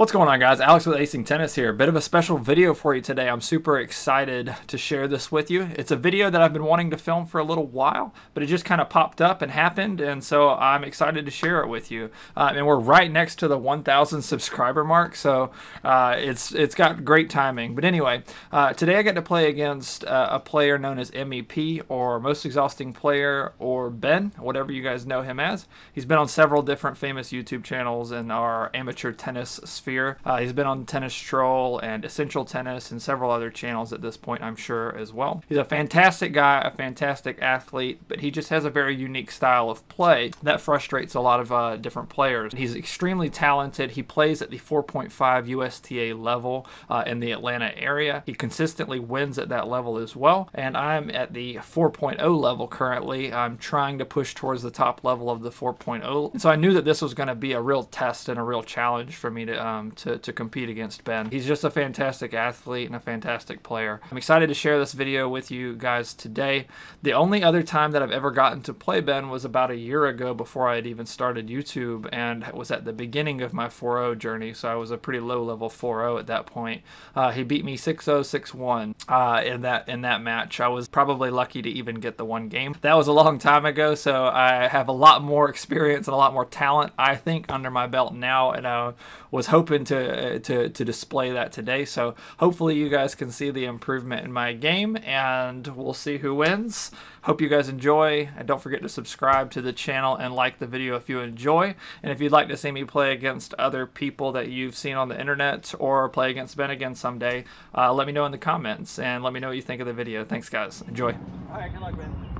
What's going on guys? Alex with Acing Tennis here. A Bit of a special video for you today. I'm super excited to share this with you. It's a video that I've been wanting to film for a little while, but it just kind of popped up and happened, and so I'm excited to share it with you. Uh, and we're right next to the 1,000 subscriber mark, so uh, it's it's got great timing. But anyway, uh, today I got to play against uh, a player known as MEP, or Most Exhausting Player, or Ben, whatever you guys know him as. He's been on several different famous YouTube channels in our amateur tennis sphere sphere. Uh, he's been on Tennis Troll and Essential Tennis and several other channels at this point, I'm sure, as well. He's a fantastic guy, a fantastic athlete, but he just has a very unique style of play that frustrates a lot of uh, different players. He's extremely talented. He plays at the 4.5 USTA level uh, in the Atlanta area. He consistently wins at that level as well, and I'm at the 4.0 level currently. I'm trying to push towards the top level of the 4.0, so I knew that this was going to be a real test and a real challenge for me to um, um, to, to compete against Ben. He's just a fantastic athlete and a fantastic player. I'm excited to share this video with you guys today. The only other time that I've ever gotten to play Ben was about a year ago before I had even started YouTube and was at the beginning of my 4-0 journey, so I was a pretty low level 4-0 at that point. Uh, he beat me 6-0, 6-1 uh, in that in that match. I was probably lucky to even get the one game. That was a long time ago, so I have a lot more experience and a lot more talent, I think, under my belt now, and I was hoping hoping to, uh, to, to display that today. So hopefully you guys can see the improvement in my game and we'll see who wins. Hope you guys enjoy and don't forget to subscribe to the channel and like the video if you enjoy. And if you'd like to see me play against other people that you've seen on the internet or play against Ben again someday, uh, let me know in the comments and let me know what you think of the video. Thanks guys. Enjoy. All right, good luck, Ben.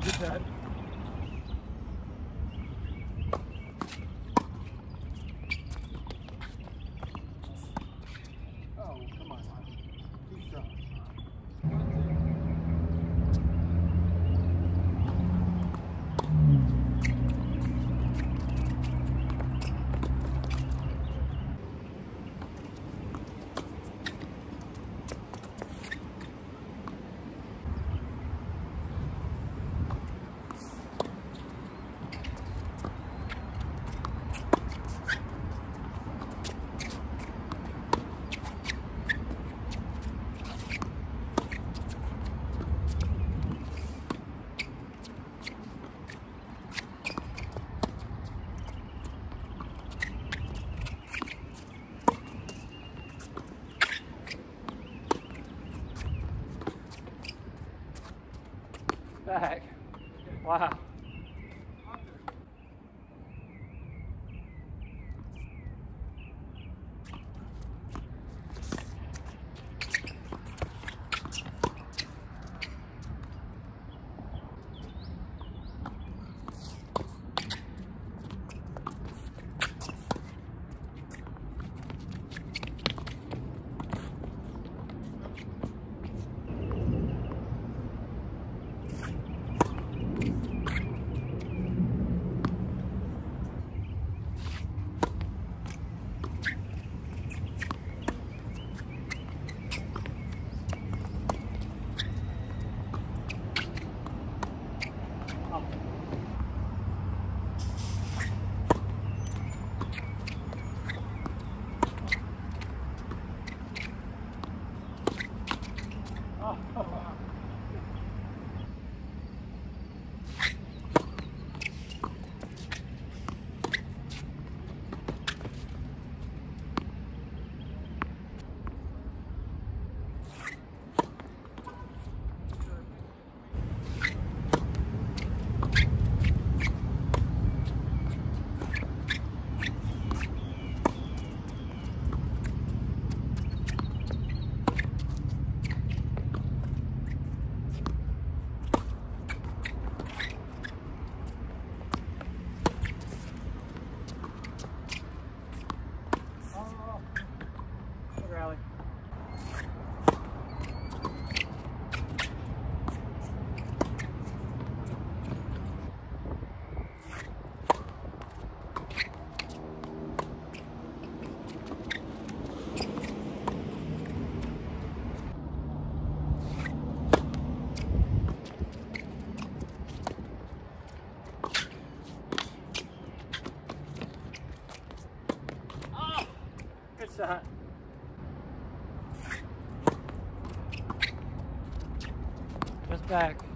Oh, good job. Back.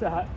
Yeah,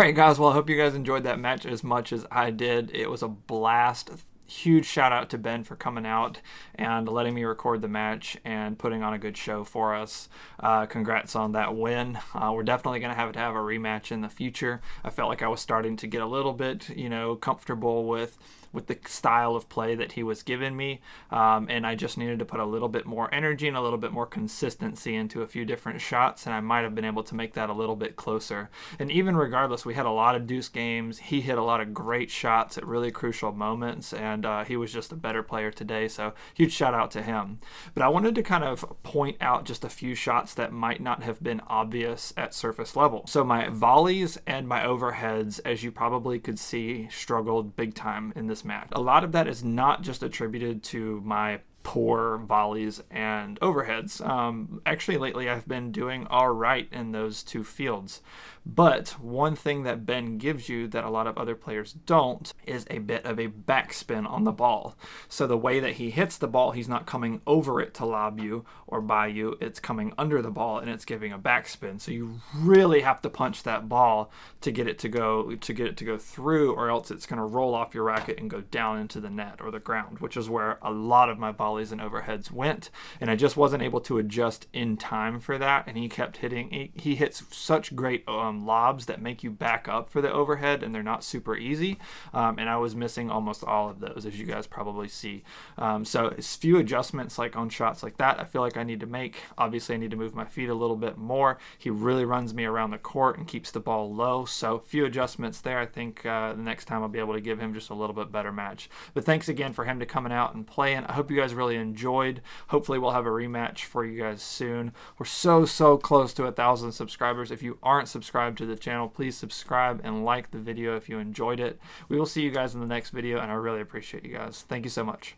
right, guys. Well, I hope you guys enjoyed that match as much as I did. It was a blast. Huge shout out to Ben for coming out and letting me record the match and putting on a good show for us. Uh, congrats on that win. Uh, we're definitely going to have to have a rematch in the future. I felt like I was starting to get a little bit, you know, comfortable with with the style of play that he was giving me, um, and I just needed to put a little bit more energy and a little bit more consistency into a few different shots, and I might have been able to make that a little bit closer. And even regardless, we had a lot of deuce games. He hit a lot of great shots at really crucial moments, and uh, he was just a better player today. So huge shout out to him. But I wanted to kind of point out just a few shots that might not have been obvious at surface level. So my volleys and my overheads, as you probably could see, struggled big time in this match. A lot of that is not just attributed to my poor volleys and overheads. Um, actually, lately I've been doing all right in those two fields. But one thing that Ben gives you that a lot of other players don't is a bit of a backspin on the ball. So the way that he hits the ball, he's not coming over it to lob you or by you, it's coming under the ball and it's giving a backspin. So you really have to punch that ball to get it to go to get it to go through or else it's going to roll off your racket and go down into the net or the ground, which is where a lot of my volleys volleys and overheads went. And I just wasn't able to adjust in time for that. And he kept hitting, he, he hits such great um, lobs that make you back up for the overhead and they're not super easy. Um, and I was missing almost all of those, as you guys probably see. Um, so it's few adjustments like on shots like that I feel like I need to make. Obviously, I need to move my feet a little bit more. He really runs me around the court and keeps the ball low. So few adjustments there. I think uh, the next time I'll be able to give him just a little bit better match. But thanks again for him to coming out and playing. I hope you guys really enjoyed. Hopefully, we'll have a rematch for you guys soon. We're so, so close to a thousand subscribers. If you aren't subscribed to the channel, please subscribe and like the video if you enjoyed it. We will see you guys in the next video, and I really appreciate you guys. Thank you so much.